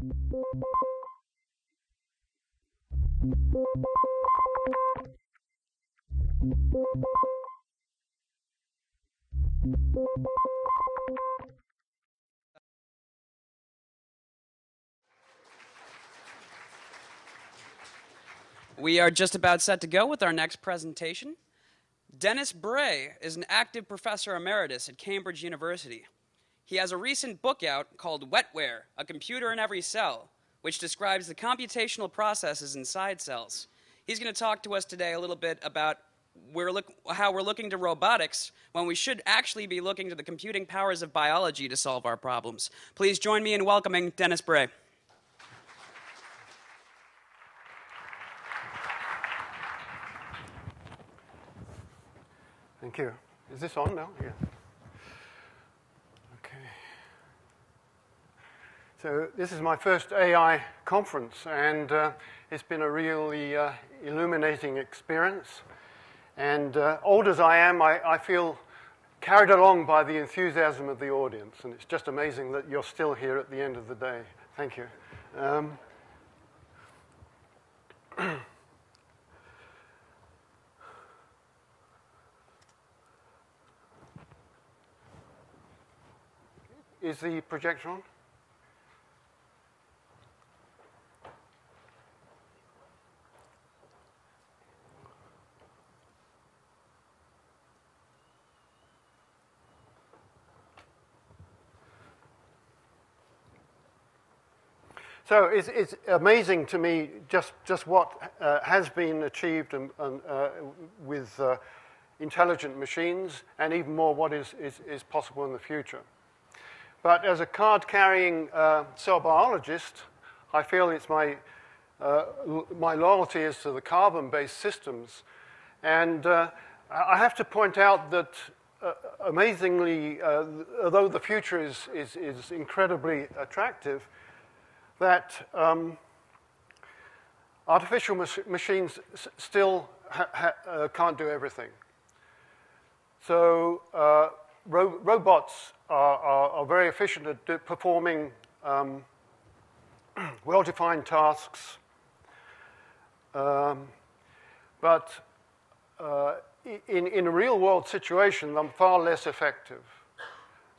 We are just about set to go with our next presentation. Dennis Bray is an active professor emeritus at Cambridge University. He has a recent book out called Wetware, A Computer in Every Cell, which describes the computational processes inside cells. He's going to talk to us today a little bit about we're look, how we're looking to robotics when we should actually be looking to the computing powers of biology to solve our problems. Please join me in welcoming Dennis Bray. Thank you. Is this on now? Yeah. So this is my first AI conference, and uh, it's been a really uh, illuminating experience. And uh, old as I am, I, I, feel carried along by the enthusiasm of the audience, and it's just amazing that you're still here at the end of the day. Thank you. Um, Is the projector on? So it's, it's, amazing to me just, just what uh, has been achieved and, and, uh, with uh, intelligent machines, and even more what is, is, is possible in the future. But as a card-carrying uh, cell biologist, I feel it's my, uh, my loyalty is to the carbon-based systems. And uh, I have to point out that uh, amazingly, uh, although the future is, is, is incredibly attractive, that um, artificial mach machines still uh, can't do everything. So ro robots are, are, are, very efficient at performing um, well-defined tasks, um, but uh, in, in a real-world situation, they're far less effective.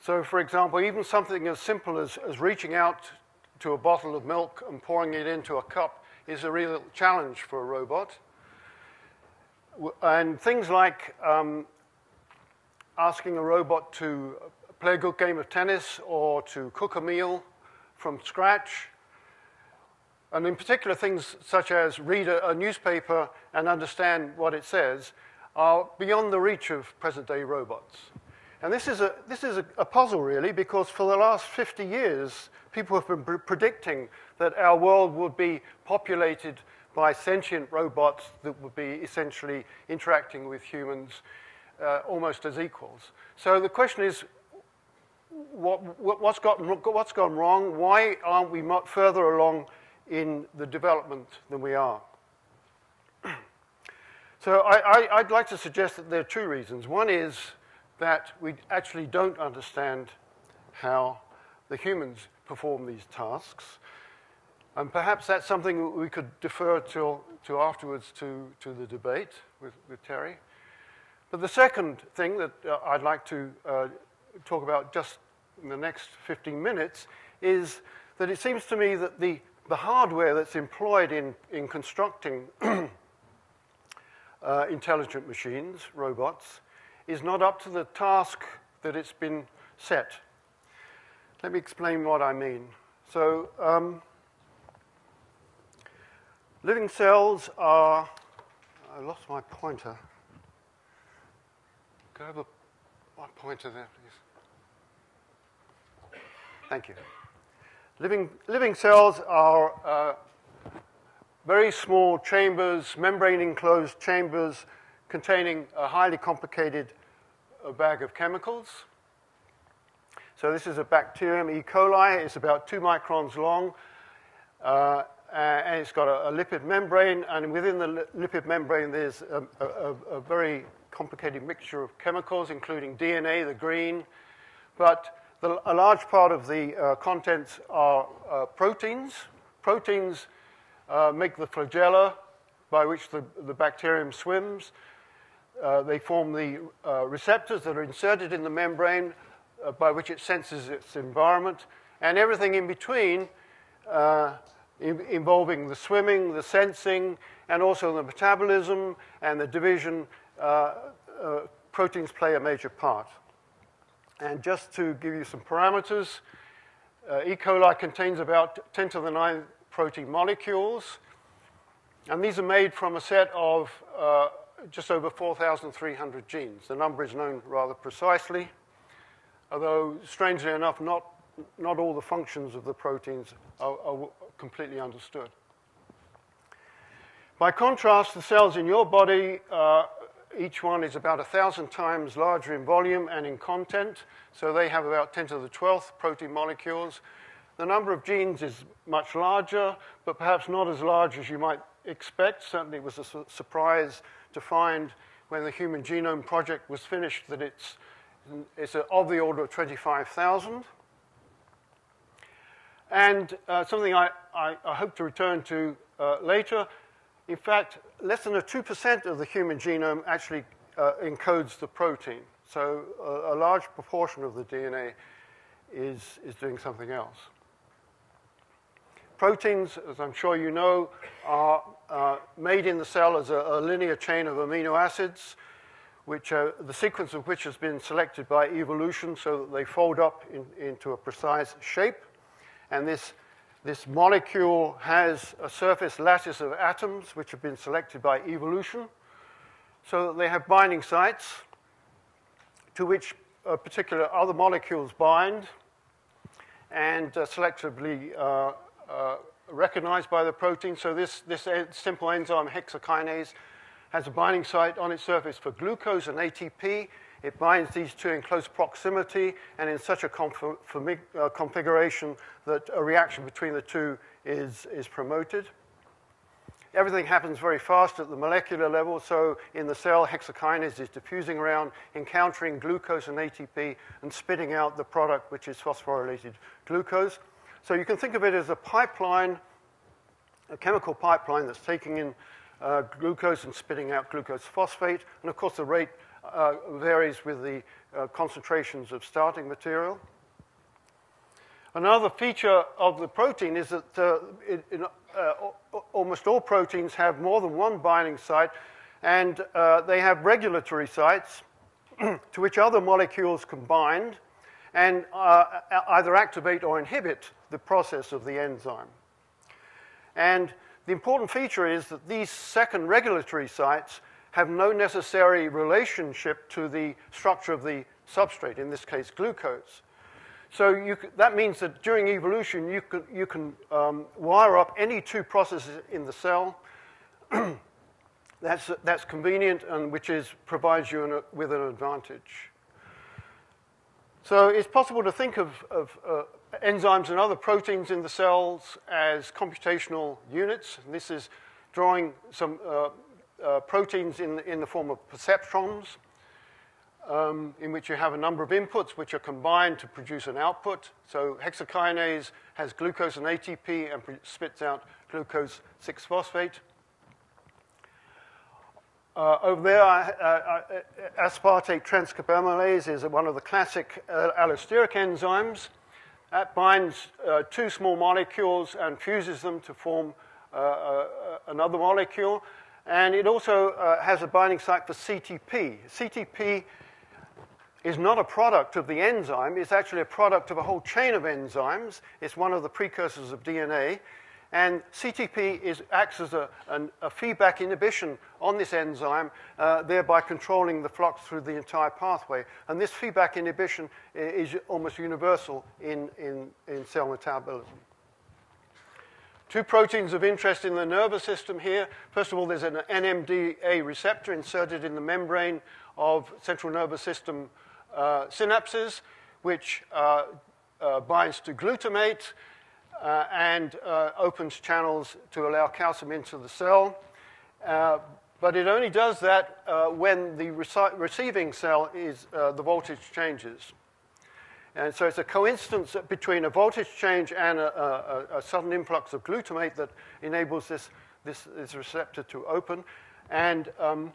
So, for example, even something as simple as, as reaching out to a bottle of milk and pouring it into a cup is a real challenge for a robot. And things like um, asking a robot to play a good game of tennis or to cook a meal from scratch. And in particular, things such as read a, a newspaper and understand what it says are beyond the reach of present day robots. And this is, a, this is a, a, puzzle, really, because for the last 50 years, people have been predicting that our world would be populated by sentient robots that would be essentially interacting with humans uh, almost as equals. So the question is, what, what's, got, what's gone wrong? Why aren't we much further along in the development than we are? so I, would like to suggest that there are two reasons. One is that we actually don't understand how the humans perform these tasks. And perhaps that's something we could defer till, to afterwards to, to the debate with, with Terry. But the second thing that uh, I'd like to uh, talk about just in the next 15 minutes is that it seems to me that the, the hardware that's employed in, in constructing uh, intelligent machines, robots, is not up to the task that it's been set. Let me explain what I mean. So, um, living cells are, I lost my pointer. Have a, a pointer there, please? Thank you. Living, living cells are uh, very small chambers, membrane-enclosed chambers containing a highly complicated uh, bag of chemicals. So this is a bacterium, E. coli. It's about two microns long. Uh, and it's got a, a, lipid membrane, and within the li lipid membrane, there's a, a, a, very complicated mixture of chemicals, including DNA, the green. But the, a large part of the uh, contents are uh, proteins. Proteins uh, make the flagella by which the, the bacterium swims. Uh, they form the uh, receptors that are inserted in the membrane uh, by which it senses its environment, and everything in between in, involving the swimming, the sensing, and also the metabolism and the division, proteins play a major part. And just to give you some parameters, uh, E. coli contains about 10 to the 9 protein molecules. And these are made from a set of uh, just over 4,300 genes. The number is known rather precisely, although strangely enough, not, not all the functions of the proteins are, are completely understood. By contrast, the cells in your body uh, each one is about 1,000 times larger in volume and in content, so they have about 10 to the 12th protein molecules. The number of genes is much larger, but perhaps not as large as you might expect. Certainly, it was a su surprise to find when the Human Genome Project was finished that it's, it's of the order of 25,000. And uh, something I, I, I, hope to return to uh, later in fact, less than a 2% of the human genome actually uh, encodes the protein. So a, a, large proportion of the DNA is, is doing something else. Proteins, as I'm sure you know, are uh, made in the cell as a, a, linear chain of amino acids, which are, the sequence of which has been selected by evolution so that they fold up in, into a precise shape. And this this molecule has a surface lattice of atoms which have been selected by evolution so that they have binding sites to which uh, particular other molecules bind and uh, selectively uh, uh recognized by the protein. So this, this simple enzyme hexokinase has a binding site on its surface for glucose and ATP it binds these two in close proximity and in such a uh, configuration that a reaction between the two is, is promoted. Everything happens very fast at the molecular level, so in the cell, hexokinase is diffusing around, encountering glucose and ATP, and spitting out the product, which is phosphorylated glucose. So you can think of it as a pipeline, a chemical pipeline that's taking in uh, glucose and spitting out glucose phosphate, and of course the rate uh, varies with the uh, concentrations of starting material. Another feature of the protein is that uh, it, it, uh, almost all proteins have more than one binding site, and uh, they have regulatory sites to which other molecules can bind and uh, either activate or inhibit the process of the enzyme. And the important feature is that these second regulatory sites have no necessary relationship to the structure of the substrate, in this case, glucose. So that means that during evolution, you can, you can um, wire up any two processes in the cell. that's, that's convenient and which is, provides you a, with an advantage. So it's possible to think of, of uh, enzymes and other proteins in the cells as computational units. And this is drawing some uh, uh, proteins in, in the form of perceptrons, um, in which you have a number of inputs which are combined to produce an output. So hexokinase has glucose and ATP and spits out glucose 6-phosphate. Uh, over there, uh, uh, aspartate transcarbamylase is one of the classic uh, allosteric enzymes. That binds uh, two small molecules and fuses them to form uh, another molecule. And it also uh, has a binding site for CTP. CTP is not a product of the enzyme, it's actually a product of a whole chain of enzymes. It's one of the precursors of DNA. And CTP is, acts as a, an, a, feedback inhibition on this enzyme, uh, thereby controlling the flux through the entire pathway. And this feedback inhibition is almost universal in, in, in cell metabolism. Two proteins of interest in the nervous system here. First of all, there's an NMDA receptor inserted in the membrane of central nervous system uh, synapses, which uh, uh, binds to glutamate uh, and uh, opens channels to allow calcium into the cell. Uh, but it only does that when the receiving cell is the voltage changes. And so it's a coincidence between a voltage change and a, a, a sudden influx of glutamate that enables this, this, this receptor to open. And um,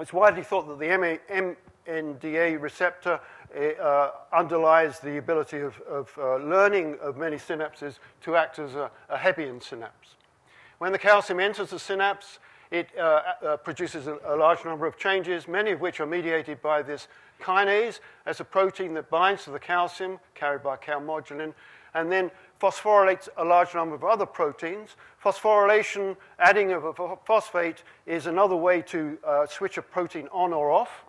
it's widely thought that the MNDA receptor uh, underlies the ability of, of uh, learning of many synapses to act as a, a Hebbian synapse. When the calcium enters the synapse, it uh, uh, produces a, a, large number of changes, many of which are mediated by this kinase as a protein that binds to the calcium, carried by calmodulin, and then phosphorylates a large number of other proteins. Phosphorylation, adding of a phosphate, is another way to uh, switch a protein on or off.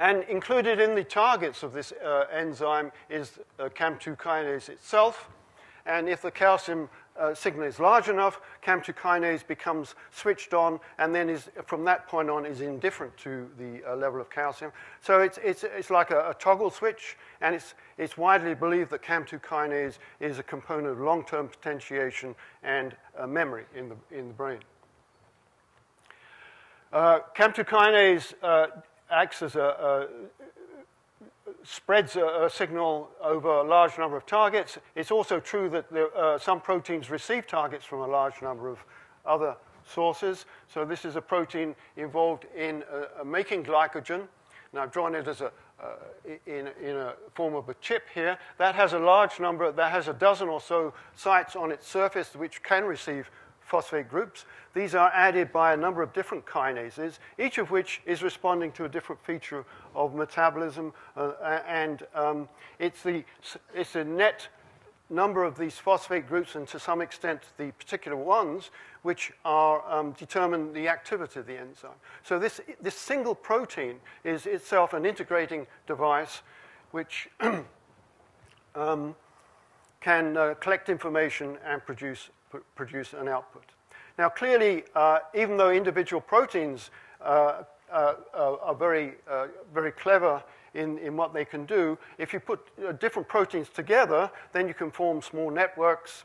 And included in the targets of this uh, enzyme is uh, CAM2 kinase itself. And if the calcium uh, signal is large enough, CAM2 kinase becomes switched on, and then is, from that point on is indifferent to the uh, level of calcium. So it's, it's, it's like a, a, toggle switch, and it's, it's widely believed that CAM2 kinase is a component of long-term potentiation and uh, memory in the, in the brain. Uh, CAM2 kinase uh, acts as a, spreads a, a, signal over a large number of targets. It's also true that there, uh, some proteins receive targets from a large number of other sources. So this is a protein involved in uh, making glycogen. And I've drawn it as a, uh, in, in a form of a chip here. That has a large number, that has a dozen or so sites on its surface which can receive phosphate groups. These are added by a number of different kinases, each of which is responding to a different feature of metabolism, uh, and um, it's, the, it's the net number of these phosphate groups, and to some extent the particular ones, which are um, determine the activity of the enzyme. So this, this single protein is itself an integrating device which um, can uh, collect information and produce produce an output. Now, clearly, uh, even though individual proteins uh, uh, are very, uh, very clever in, in what they can do, if you put uh, different proteins together, then you can form small networks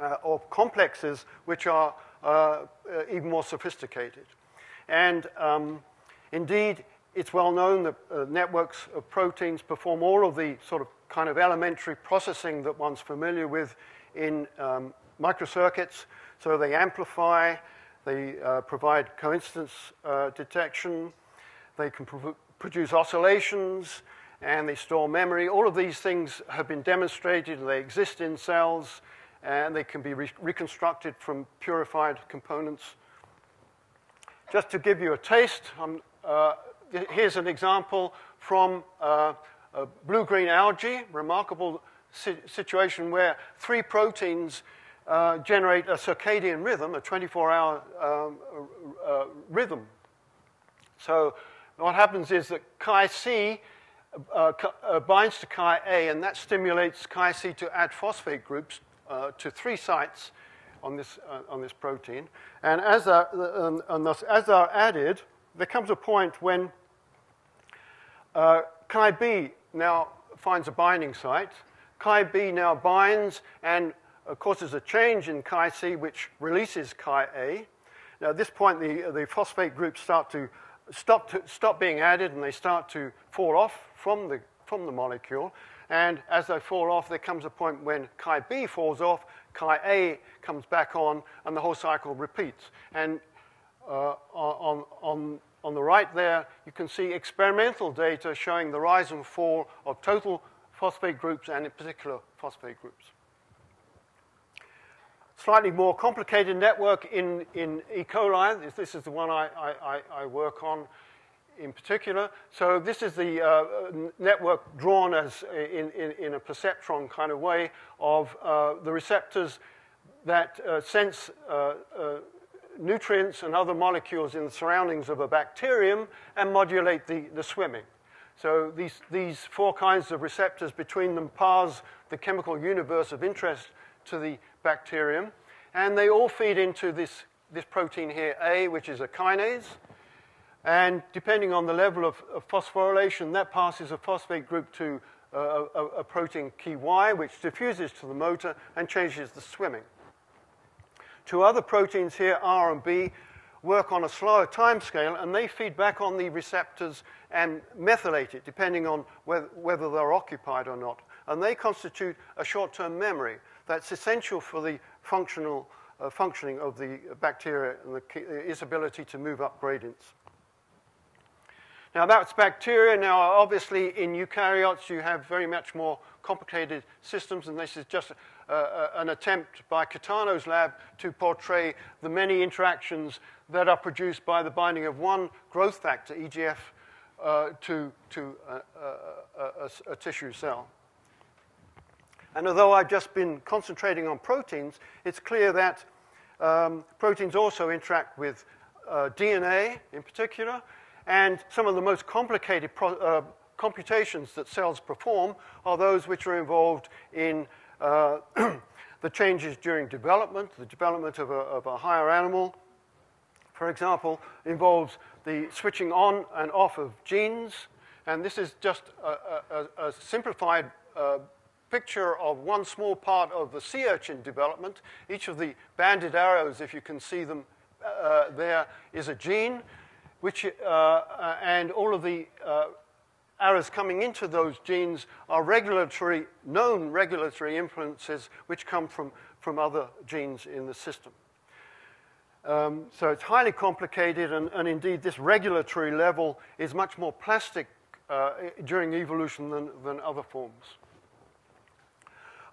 uh, or complexes which are even more sophisticated. And um, indeed, it's well known that networks of proteins perform all of the sort of kind of elementary processing that one's familiar with in um, microcircuits. So they amplify, they uh, provide coincidence uh, detection, they can pro produce oscillations, and they store memory. All of these things have been demonstrated, they exist in cells, and they can be re reconstructed from purified components. Just to give you a taste, uh, here's an example from uh, blue-green algae, remarkable si situation where three proteins uh, generate a circadian rhythm, a 24-hour um, uh, rhythm. So what happens is that KaiC uh, uh, binds to KaiA, and that stimulates KaiC to add phosphate groups uh, to three sites on this, on this protein. And as they're, and thus, as they're added, there comes a point when KaiB now finds a binding site, KaiB now binds and causes a change in KaiC, which releases KaiA. Now, at this point, the, the phosphate groups start to stop, to stop being added and they start to fall off from the, from the molecule. And as they fall off, there comes a point when KaiB falls off, KaiA comes back on, and the whole cycle repeats. And uh, on, on, on the right there, you can see experimental data showing the rise and fall of total phosphate groups and in particular phosphate groups. Slightly more complicated network in, in E. coli. This is the one I, I, I work on in particular. So this is the uh, network drawn as in, in, in, a perceptron kind of way of uh, the receptors that uh, sense uh, uh, nutrients and other molecules in the surroundings of a bacterium and modulate the, the swimming. So these, these four kinds of receptors between them parse the chemical universe of interest to the bacterium. And they all feed into this, this protein here, A, which is a kinase. And depending on the level of, of phosphorylation, that passes a phosphate group to a, a, protein CheY, which diffuses to the motor and changes the swimming. Two other proteins here, R and B, work on a slower time scale and they feed back on the receptors and methylate it depending on whether, whether they're occupied or not. And they constitute a short-term memory that's essential for the functional uh, functioning of the bacteria and the, its ability to move up gradients. Now that's bacteria. Now obviously in eukaryotes you have very much more complicated systems and this is just uh, uh, an attempt by Kitano's lab to portray the many interactions that are produced by the binding of one growth factor, EGF, uh, to, to a, a, a, a, tissue cell. And although I've just been concentrating on proteins, it's clear that um, proteins also interact with uh, DNA in particular, and some of the most complicated uh, computations that cells perform are those which are involved in uh, the changes during development, the development of a, of a higher animal, for example, involves the switching on and off of genes. And this is just a, a, a simplified uh, picture of one small part of the sea urchin development. Each of the banded arrows, if you can see them uh, there, is a gene, which, uh, uh and all of the arrows coming into those genes are regulatory, known regulatory influences which come from, from other genes in the system. Um, so it's highly complicated, and, and, indeed, this regulatory level is much more plastic uh, during evolution than, than other forms.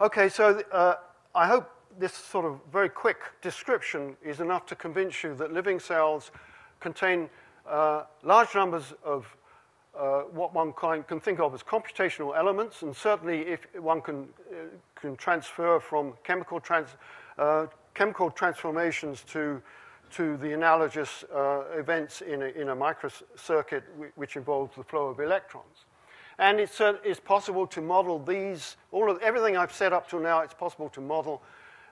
Okay, so uh, I hope this sort of very quick description is enough to convince you that living cells contain uh, large numbers of uh, what one can, think of as computational elements, and certainly if one can, uh, can transfer from chemical, trans, uh, chemical transformations to to the analogous uh, events in a, in a microcircuit which involves the flow of electrons. And it's, uh, it's possible to model these, all of everything I've set up till now, it's possible to model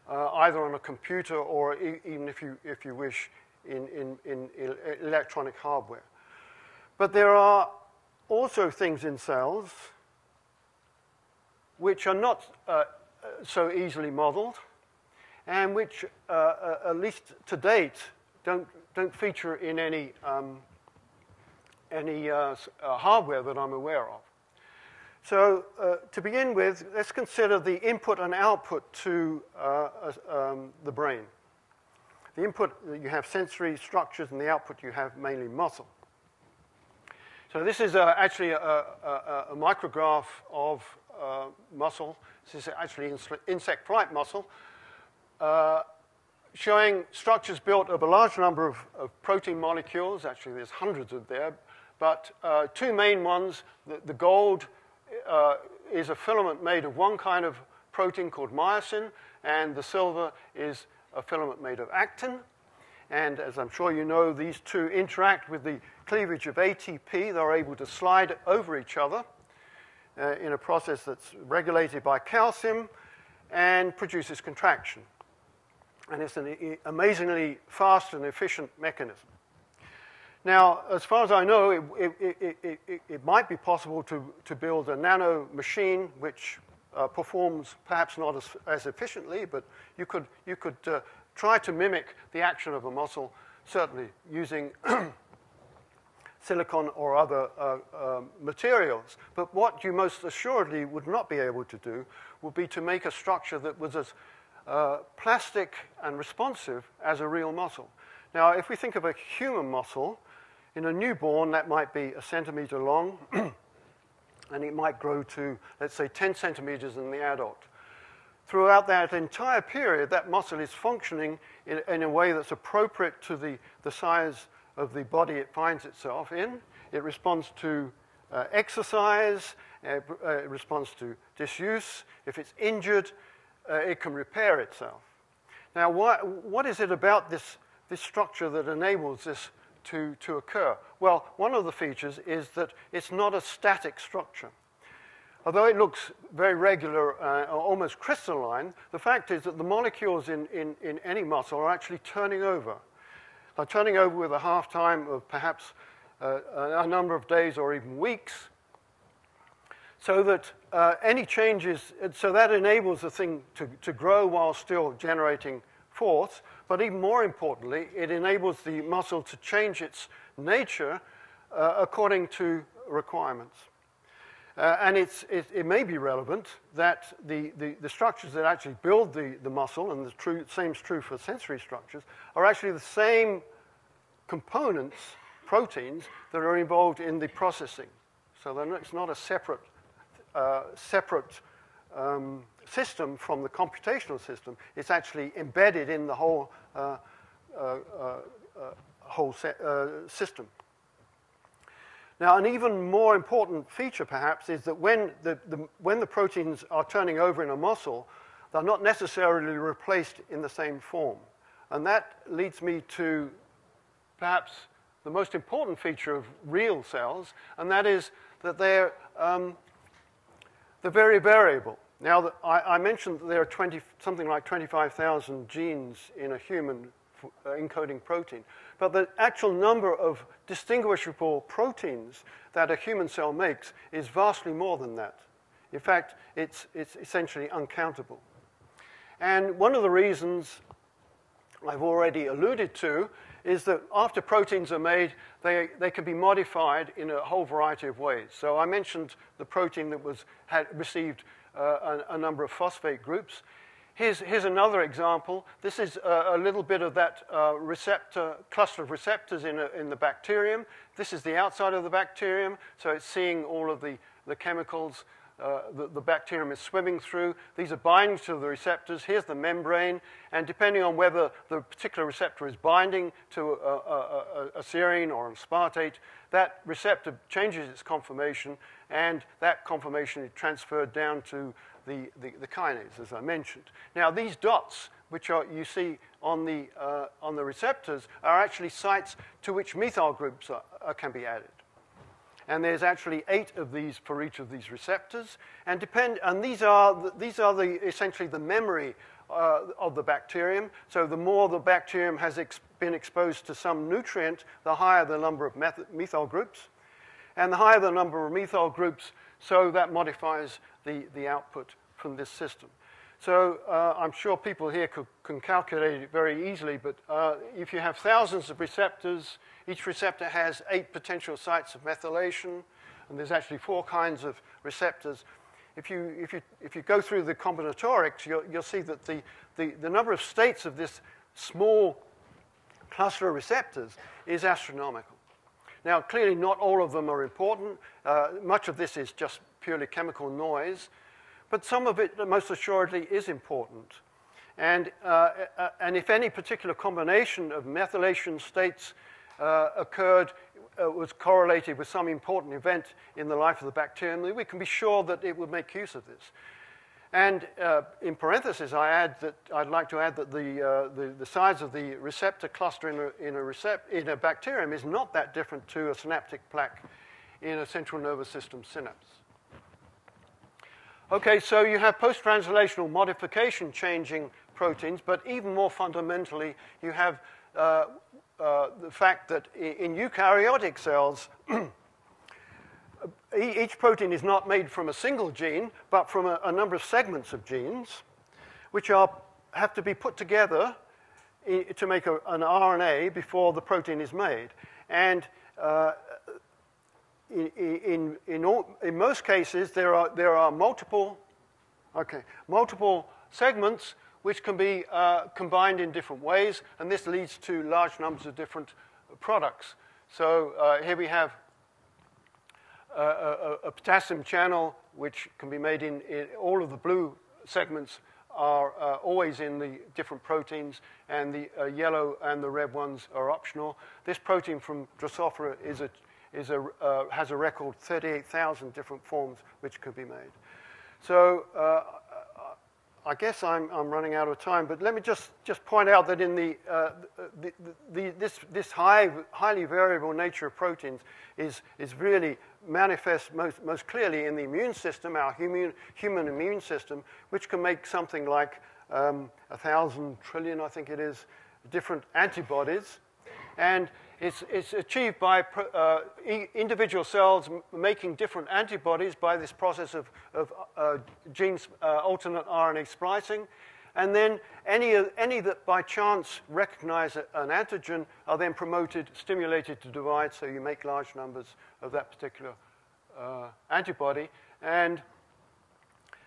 uh, either on a computer or e even if you, if you wish in, in, in electronic hardware. But there are also things in cells which are not uh, so easily modeled and which, uh, uh, at least to date, don't, don't feature in any, um, any uh, uh, hardware that I'm aware of. So uh, to begin with, let's consider the input and output to uh, um, the brain. The input, you have sensory structures, and the output, you have mainly muscle. So this is actually a, a, a, micrograph of muscle. This is actually insect flight muscle. Uh, showing structures built of a large number of, of, protein molecules. Actually, there's hundreds of there, but uh, two main ones. The, the gold uh, is a filament made of one kind of protein called myosin, and the silver is a filament made of actin. And as I'm sure you know, these two interact with the cleavage of ATP. They're able to slide over each other uh, in a process that's regulated by calcium and produces contraction and it's an amazingly fast and efficient mechanism. Now, as far as I know, it, it, it, it might be possible to, to build a nano machine which uh, performs perhaps not as, as efficiently, but you could, you could uh, try to mimic the action of a muscle, certainly using silicon or other uh, uh, materials. But what you most assuredly would not be able to do would be to make a structure that was as uh, plastic and responsive as a real muscle. Now, if we think of a human muscle, in a newborn, that might be a centimeter long, and it might grow to, let's say, 10 centimeters in the adult. Throughout that entire period, that muscle is functioning in, in a way that's appropriate to the, the size of the body it finds itself in. It responds to uh, exercise, uh, it responds to disuse. If it's injured, uh, it can repair itself. Now, what, what is it about this, this structure that enables this to, to occur? Well, one of the features is that it's not a static structure. Although it looks very regular, uh, almost crystalline, the fact is that the molecules in, in, in any muscle are actually turning over. They're turning over with a half time of perhaps uh, a number of days or even weeks, so that uh, any changes, so that enables the thing to, to grow while still generating force, but even more importantly, it enables the muscle to change its nature uh, according to requirements. Uh, and it, it, may be relevant that the, the, the, structures that actually build the, the muscle, and the true, is true for sensory structures, are actually the same components, proteins, that are involved in the processing. So not, it's not a separate, uh, separate um, system from the computational system. It's actually embedded in the whole, uh, uh, uh, uh whole system. Now, an even more important feature, perhaps, is that when the, the, when the proteins are turning over in a muscle, they're not necessarily replaced in the same form. And that leads me to perhaps the most important feature of real cells, and that is that they're, um, they're very variable. Now, I, I, mentioned that there are 20, something like 25,000 genes in a human uh, encoding protein. But the actual number of distinguishable proteins that a human cell makes is vastly more than that. In fact, it's, it's essentially uncountable. And one of the reasons I've already alluded to is that after proteins are made, they, they can be modified in a whole variety of ways. So I mentioned the protein that was, had received uh, a, a number of phosphate groups. Here's, here's another example. This is a, a little bit of that uh, receptor, cluster of receptors in, a, in the bacterium. This is the outside of the bacterium, so it's seeing all of the, the chemicals uh, the, the, bacterium is swimming through. These are binding to the receptors. Here's the membrane. And depending on whether the particular receptor is binding to a, a, a, a serine or a aspartate, that receptor changes its conformation, and that conformation is transferred down to the, the, the kinase, as I mentioned. Now, these dots, which are, you see on the, uh, on the receptors, are actually sites to which methyl groups are, can be added. And there's actually eight of these for each of these receptors. And, depend, and these are, the, these are the, essentially the memory uh, of the bacterium. So the more the bacterium has ex been exposed to some nutrient, the higher the number of methyl groups. And the higher the number of methyl groups, so that modifies the, the output from this system. So uh, I'm sure people here could, can calculate it very easily, but uh, if you have thousands of receptors, each receptor has eight potential sites of methylation, and there's actually four kinds of receptors. If you, if you, if you go through the combinatorics, you'll, you'll see that the, the, the number of states of this small cluster of receptors is astronomical. Now, clearly, not all of them are important. Uh, much of this is just purely chemical noise, but some of it, most assuredly, is important. And, uh, uh, and if any particular combination of methylation states uh, occurred, uh, was correlated with some important event in the life of the bacterium, we can be sure that it would make use of this. And uh, in parentheses, I add that I'd like to add that the, uh, the, the, size of the receptor cluster in a, in, a recept in a bacterium is not that different to a synaptic plaque in a central nervous system synapse. Okay, so you have post-translational modification changing proteins, but even more fundamentally, you have uh, uh, the fact that in eukaryotic cells, each protein is not made from a single gene, but from a, a number of segments of genes, which are, have to be put together to make a, an RNA before the protein is made. And uh, in, in, in, all, in, most cases, there are, there are multiple, okay, multiple segments which can be uh, combined in different ways, and this leads to large numbers of different products. So uh, here we have a, a, potassium channel, which can be made in, in all of the blue segments are uh, always in the different proteins, and the uh, yellow and the red ones are optional. This protein from Drosophila is a, is a, uh, has a record 38,000 different forms which could be made. So uh, I guess I'm, I'm, running out of time, but let me just, just point out that in the, uh, the, the, the, this, this high, highly variable nature of proteins is, is really manifest most, most clearly in the immune system, our human, human immune system, which can make something like um, a thousand trillion, I think it is, different antibodies. And it's, it's achieved by uh, individual cells making different antibodies by this process of, of uh, genes, uh, alternate RNA splicing. And then any, any that by chance recognize an antigen are then promoted, stimulated to divide, so you make large numbers of that particular uh, antibody. And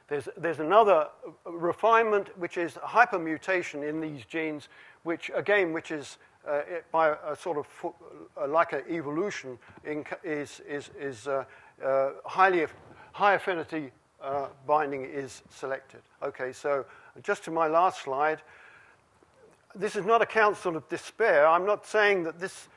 there's, there's another refinement, which is hypermutation in these genes, which, again, which is uh, by a sort of uh, like an evolution in, is, is, is uh, uh highly high affinity uh, binding is selected. Okay, so just to my last slide, this is not a counsel of despair. I'm not saying that this,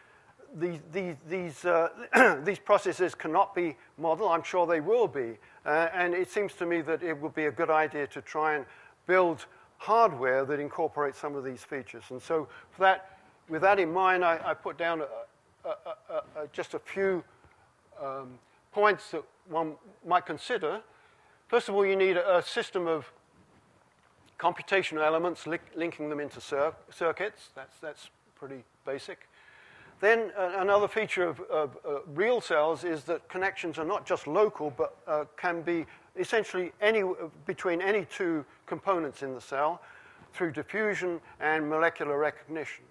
these, these, these, uh, these processes cannot be modeled. I'm sure they will be. Uh, and it seems to me that it would be a good idea to try and build hardware that incorporates some of these features. And so for that, with that in mind, I, I put down a, a, a, just a few um, points that one might consider. First of all, you need a, system of computational elements li linking them into cir circuits. That's, that's pretty basic. Then uh, another feature of, of uh, real cells is that connections are not just local, but uh, can be essentially any, between any two components in the cell through diffusion and molecular recognition.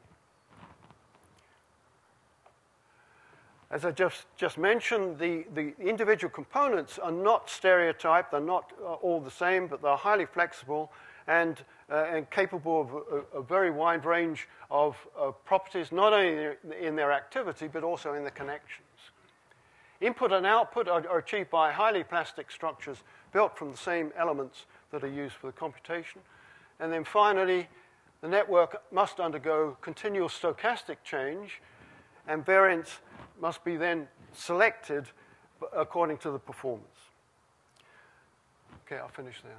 As I just, just mentioned, the, the individual components are not stereotyped, they're not uh, all the same, but they're highly flexible and, uh, and capable of a, a, very wide range of uh, properties, not only in their activity, but also in the connections. Input and output are, are achieved by highly plastic structures built from the same elements that are used for the computation. And then finally, the network must undergo continual stochastic change, and variance must be then selected according to the performance. Okay, I'll finish there.